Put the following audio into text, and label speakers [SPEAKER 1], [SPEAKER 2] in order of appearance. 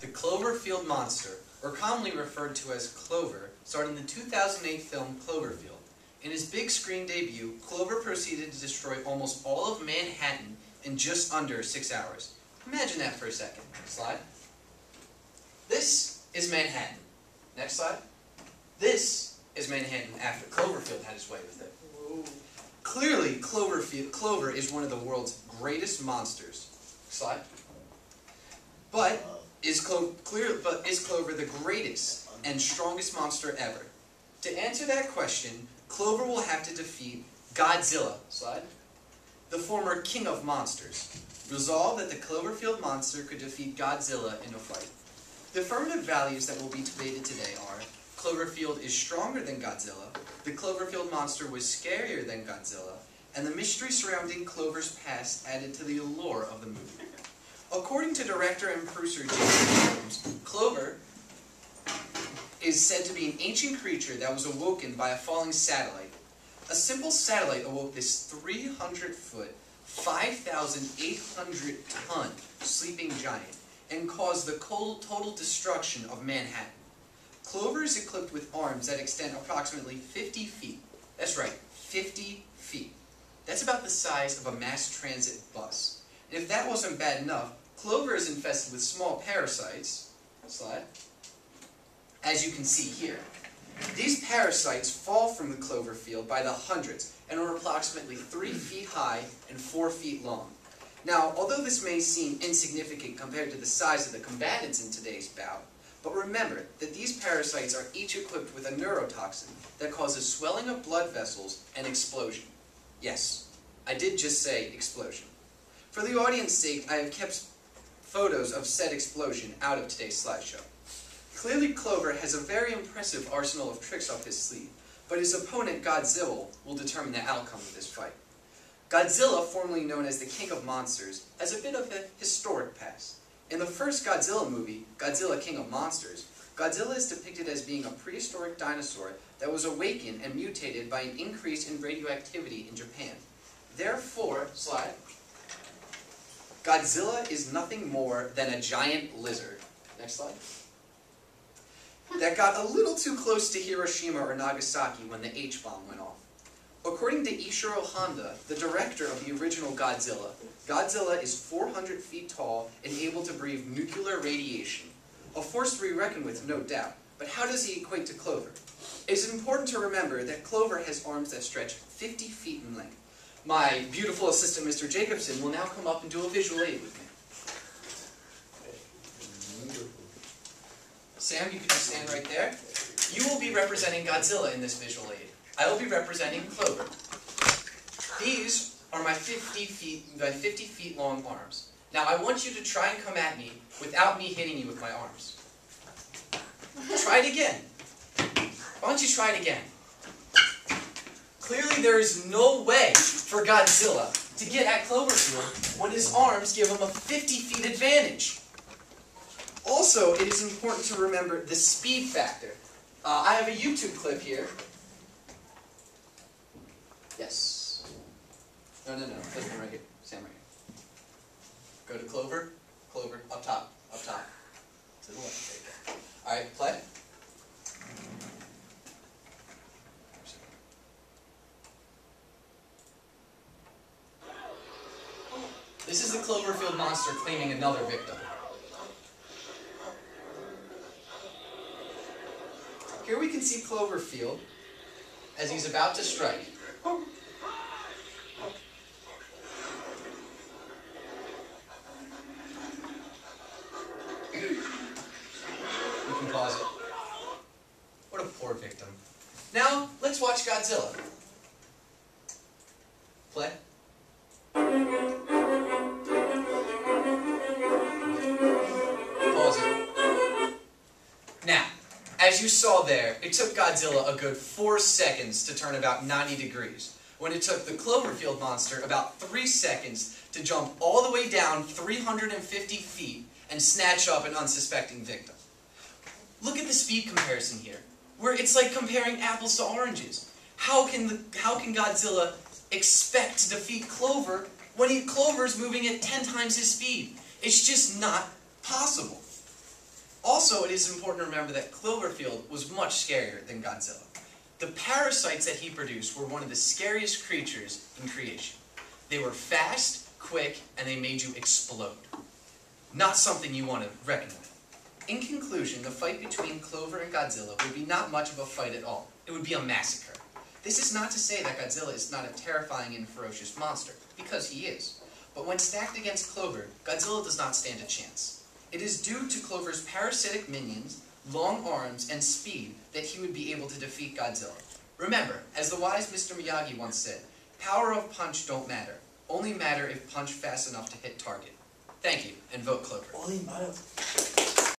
[SPEAKER 1] The Cloverfield monster, or commonly referred to as Clover, starred in the 2008 film Cloverfield. In his big screen debut, Clover proceeded to destroy almost all of Manhattan in just under six hours. Imagine that for a second. Next slide. This is Manhattan. Next slide. This is Manhattan after Cloverfield had his way with it. Clearly, Cloverfield, Clover is one of the world's greatest monsters. Slide. But is Clo- clear, but is Clover the greatest and strongest monster ever? To answer that question, Clover will have to defeat Godzilla. Slide. The former king of monsters. Resolve that the Cloverfield monster could defeat Godzilla in a fight. The affirmative values that will be debated today are Cloverfield is stronger than Godzilla, the Cloverfield monster was scarier than Godzilla, and the mystery surrounding Clover's past added to the allure of the movie. According to director and producer Jason Abrams, Clover is said to be an ancient creature that was awoken by a falling satellite. A simple satellite awoke this 300 foot, 5,800 ton sleeping giant and caused the total destruction of Manhattan. Clover is equipped with arms that extend approximately 50 feet. That's right, 50 feet. That's about the size of a mass transit bus. And if that wasn't bad enough, Clover is infested with small parasites. Slide. As you can see here. These parasites fall from the Cloverfield by the hundreds and are approximately 3 feet high and 4 feet long. Now, although this may seem insignificant compared to the size of the combatants in today's bout, but remember that these parasites are each equipped with a neurotoxin that causes swelling of blood vessels and explosion. Yes, I did just say explosion. For the audience's sake, I have kept photos of said explosion out of today's slideshow. Clearly Clover has a very impressive arsenal of tricks up his sleeve, but his opponent Godzilla will determine the outcome of this fight. Godzilla, formerly known as the King of Monsters, has a bit of a historic past. In the first Godzilla movie, Godzilla King of Monsters, Godzilla is depicted as being a prehistoric dinosaur that was awakened and mutated by an increase in radioactivity in Japan. Therefore, slide, Godzilla is nothing more than a giant lizard. Next slide. That got a little too close to Hiroshima or Nagasaki when the H-bomb went off. According to Ishiro Honda, the director of the original Godzilla, Godzilla is 400 feet tall and able to breathe nuclear radiation. A force to be reckoned with, no doubt. But how does he equate to Clover? It is important to remember that Clover has arms that stretch 50 feet in length. My beautiful assistant, Mr. Jacobson, will now come up and do a visual aid with me. Sam, you can just stand right there. You will be representing Godzilla in this visual aid. I will be representing Clover. These are my 50 feet, my 50 feet long arms. Now I want you to try and come at me without me hitting you with my arms. Try it again. Why don't you try it again? Clearly there is no way for Godzilla to get at Cloverfield when his arms give him a 50 feet advantage. Also, it is important to remember the speed factor. Uh, I have a YouTube clip here Yes. No, no, no. Right here. Sam right here. Go to Clover. Clover. Up top. Up top. To the left. Alright, play. This is the Cloverfield monster claiming another victim. Here we can see Cloverfield as he's about to strike. You can pause it. What a poor victim. Now, let's watch Godzilla. Play. Now, as you saw there, it took Godzilla a good four seconds to turn about 90 degrees, when it took the Cloverfield monster about three seconds to jump all the way down 350 feet and snatch up an unsuspecting victim. Look at the speed comparison here, where it's like comparing apples to oranges. How can, the, how can Godzilla expect to defeat Clover when he, Clover's moving at 10 times his speed? It's just not possible. Also, it is important to remember that Cloverfield was much scarier than Godzilla. The parasites that he produced were one of the scariest creatures in creation. They were fast, quick, and they made you explode. Not something you want to reckon with. In conclusion, the fight between Clover and Godzilla would be not much of a fight at all. It would be a massacre. This is not to say that Godzilla is not a terrifying and ferocious monster, because he is. But when stacked against Clover, Godzilla does not stand a chance. It is due to Clover's parasitic minions, long arms, and speed that he would be able to defeat Godzilla. Remember, as the wise Mr. Miyagi once said, power of punch don't matter. Only matter if punch fast enough to hit target. Thank you, and vote Clover.
[SPEAKER 2] Only matter